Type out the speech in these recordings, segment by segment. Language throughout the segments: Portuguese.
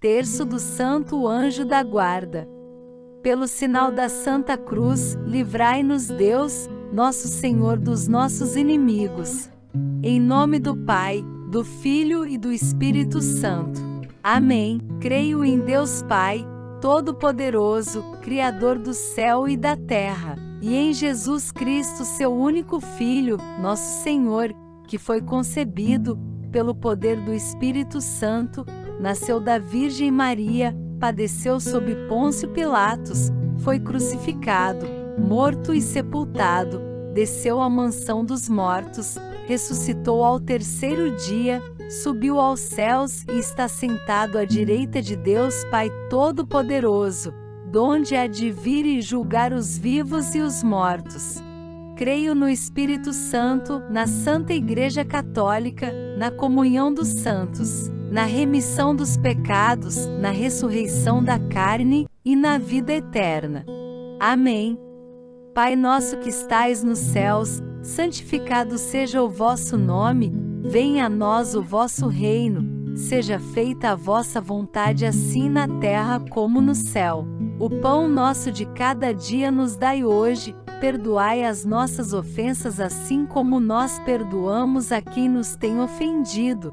Terço do Santo Anjo da Guarda. Pelo sinal da Santa Cruz, livrai-nos Deus, nosso Senhor dos nossos inimigos. Em nome do Pai, do Filho e do Espírito Santo. Amém. Creio em Deus Pai, Todo-Poderoso, Criador do céu e da terra, e em Jesus Cristo, seu único Filho, nosso Senhor, que foi concebido pelo poder do Espírito Santo, nasceu da Virgem Maria, padeceu sob Pôncio Pilatos, foi crucificado, morto e sepultado, desceu à mansão dos mortos, ressuscitou ao terceiro dia, subiu aos céus e está sentado à direita de Deus Pai Todo-Poderoso, donde há de vir e julgar os vivos e os mortos. Creio no Espírito Santo, na Santa Igreja Católica, na comunhão dos santos, na remissão dos pecados, na ressurreição da carne e na vida eterna. Amém. Pai nosso que estais nos céus, santificado seja o vosso nome, venha a nós o vosso reino, seja feita a vossa vontade assim na terra como no céu. O pão nosso de cada dia nos dai hoje, perdoai as nossas ofensas assim como nós perdoamos a quem nos tem ofendido,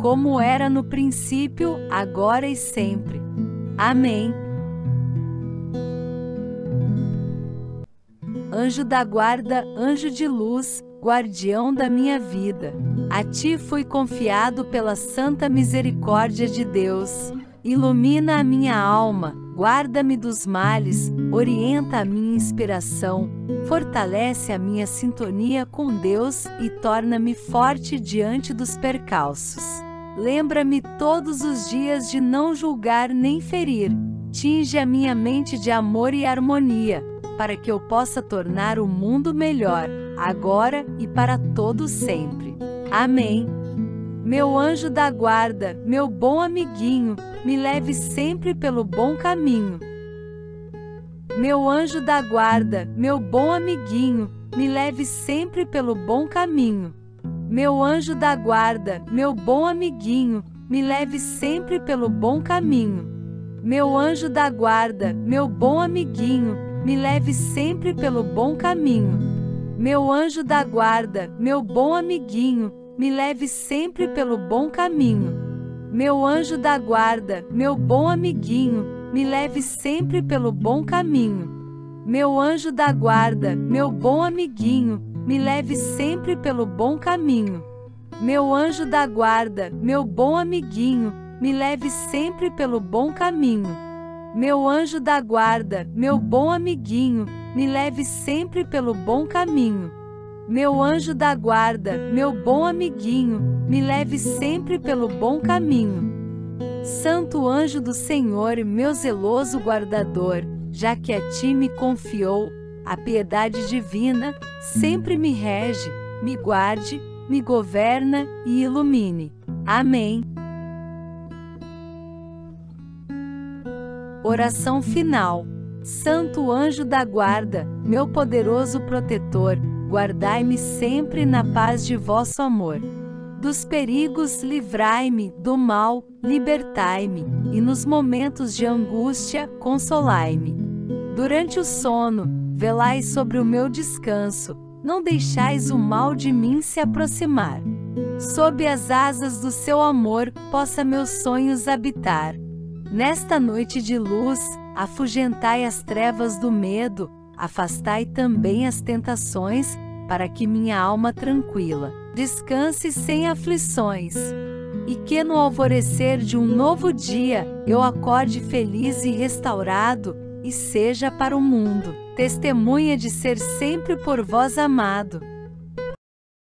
como era no princípio, agora e sempre. Amém. anjo da guarda, anjo de luz, guardião da minha vida. A ti fui confiado pela santa misericórdia de Deus. Ilumina a minha alma, guarda-me dos males, orienta a minha inspiração, fortalece a minha sintonia com Deus e torna-me forte diante dos percalços. Lembra-me todos os dias de não julgar nem ferir. Tinge a minha mente de amor e harmonia para que eu possa tornar o mundo melhor, agora e para todo sempre. Amém. Meu anjo da guarda, meu bom amiguinho, me leve sempre pelo bom caminho. Meu anjo da guarda, meu bom amiguinho, me leve sempre pelo bom caminho. Meu anjo da guarda, meu bom amiguinho, me leve sempre pelo bom caminho. Meu anjo da guarda, meu bom amiguinho, me leve sempre pelo bom caminho. Meu anjo da guarda, meu bom amiguinho, me leve sempre pelo bom caminho. Meu anjo da guarda, meu bom amiguinho, me leve sempre pelo bom caminho. Meu anjo da guarda, meu bom amiguinho, me leve sempre pelo bom caminho. Meu anjo da guarda, meu bom amiguinho, me leve sempre pelo bom caminho. Meu anjo da guarda, meu bom amiguinho, me leve sempre pelo bom caminho. Meu anjo da guarda, meu bom amiguinho, me leve sempre pelo bom caminho. Santo anjo do Senhor, meu zeloso guardador, já que a ti me confiou, a piedade divina, sempre me rege, me guarde, me governa e ilumine. Amém. Oração final. Santo anjo da guarda, meu poderoso protetor, guardai-me sempre na paz de vosso amor. Dos perigos livrai-me, do mal libertai-me, e nos momentos de angústia consolai-me. Durante o sono, velai sobre o meu descanso, não deixais o mal de mim se aproximar. Sob as asas do seu amor, possa meus sonhos habitar Nesta noite de luz, afugentai as trevas do medo, afastai também as tentações, para que minha alma tranquila descanse sem aflições. E que no alvorecer de um novo dia eu acorde feliz e restaurado, e seja para o mundo testemunha de ser sempre por vós amado.